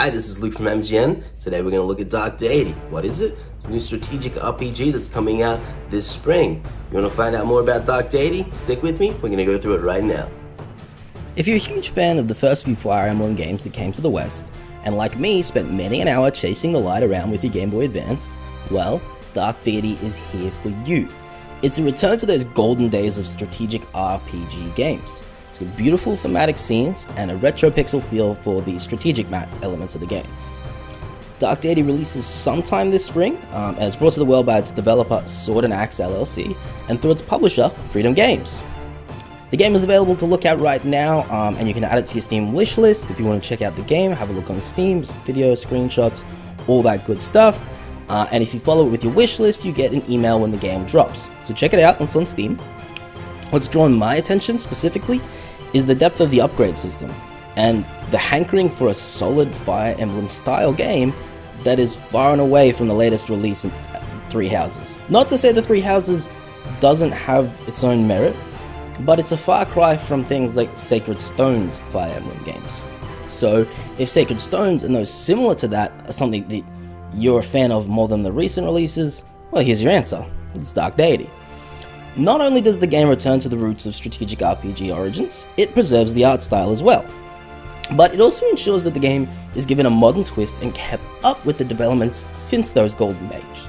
Hi, this is Luke from MGN. Today we're going to look at Dark Deity. What is it? It's a new strategic RPG that's coming out this spring. You want to find out more about Dark Deity? Stick with me, we're going to go through it right now. If you're a huge fan of the first few Fire Emblem games that came to the West, and like me spent many an hour chasing the light around with your Game Boy Advance, well, Dark Deity is here for you. It's a return to those golden days of strategic RPG games with beautiful thematic scenes and a retro pixel feel for the strategic map elements of the game. Dark Deity releases sometime this spring, um, and it's brought to the world by its developer Sword and Axe LLC and through its publisher Freedom Games. The game is available to look at right now, um, and you can add it to your Steam wishlist if you want to check out the game, have a look on Steam, videos, screenshots, all that good stuff. Uh, and if you follow it with your wishlist, you get an email when the game drops. So check it out once on Steam. What's drawn my attention specifically is the depth of the upgrade system and the hankering for a solid Fire Emblem style game that is far and away from the latest release in Three Houses. Not to say the Three Houses doesn't have its own merit, but it's a far cry from things like Sacred Stones Fire Emblem games. So, if Sacred Stones and those similar to that are something that you're a fan of more than the recent releases, well, here's your answer it's Dark Deity. Not only does the game return to the roots of strategic RPG origins, it preserves the art style as well. But it also ensures that the game is given a modern twist and kept up with the developments since those golden age.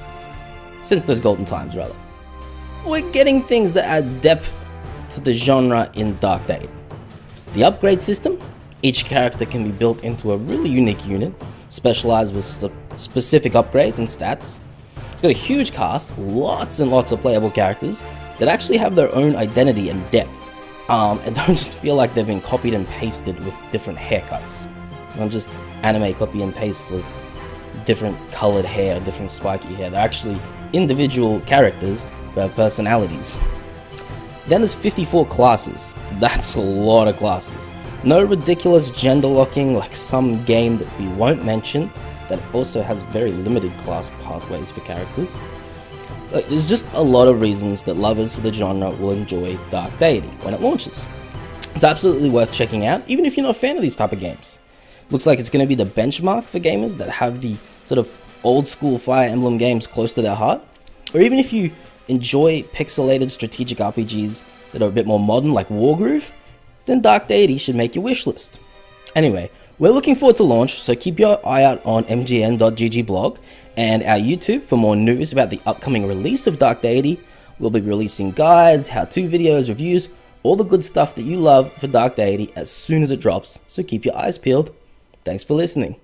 Since those golden times, rather. We're getting things that add depth to the genre in Dark Deity. The upgrade system, each character can be built into a really unique unit, specialized with specific upgrades and stats. It's got a huge cast, lots and lots of playable characters, that actually have their own identity and depth, um, and don't just feel like they've been copied and pasted with different haircuts. Don't just anime copy and paste like different colored hair, different spiky hair. They're actually individual characters who have personalities. Then there's 54 classes. That's a lot of classes. No ridiculous gender locking like some game that we won't mention that also has very limited class pathways for characters. There's just a lot of reasons that lovers of the genre will enjoy Dark Deity when it launches. It's absolutely worth checking out, even if you're not a fan of these type of games. Looks like it's going to be the benchmark for gamers that have the sort of old school Fire Emblem games close to their heart, or even if you enjoy pixelated strategic RPGs that are a bit more modern like Wargroove, then Dark Deity should make your wish list. Anyway, we're looking forward to launch, so keep your eye out on mgn.gg blog and our YouTube for more news about the upcoming release of Dark Deity. We'll be releasing guides, how-to videos, reviews, all the good stuff that you love for Dark Deity as soon as it drops, so keep your eyes peeled. Thanks for listening.